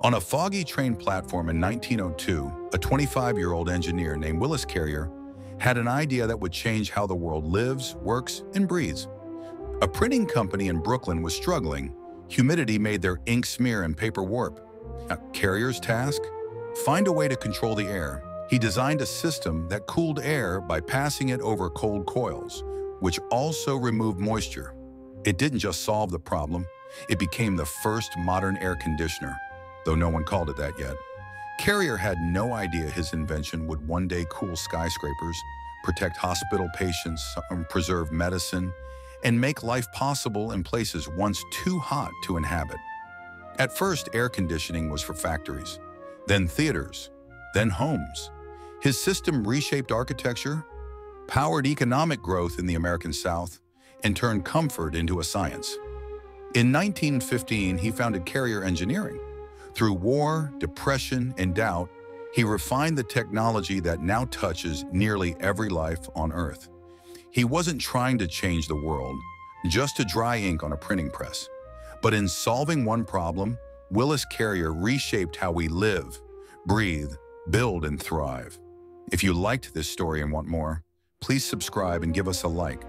On a foggy train platform in 1902, a 25-year-old engineer named Willis Carrier had an idea that would change how the world lives, works, and breathes. A printing company in Brooklyn was struggling. Humidity made their ink smear and paper warp. Carrier's task? Find a way to control the air. He designed a system that cooled air by passing it over cold coils, which also removed moisture. It didn't just solve the problem, it became the first modern air conditioner, though no one called it that yet. Carrier had no idea his invention would one day cool skyscrapers, protect hospital patients, um, preserve medicine, and make life possible in places once too hot to inhabit. At first, air conditioning was for factories, then theaters, then homes. His system reshaped architecture, powered economic growth in the American South, and turned comfort into a science. In 1915, he founded Carrier Engineering, through war, depression, and doubt, he refined the technology that now touches nearly every life on Earth. He wasn't trying to change the world, just to dry ink on a printing press. But in solving one problem, Willis Carrier reshaped how we live, breathe, build, and thrive. If you liked this story and want more, please subscribe and give us a like.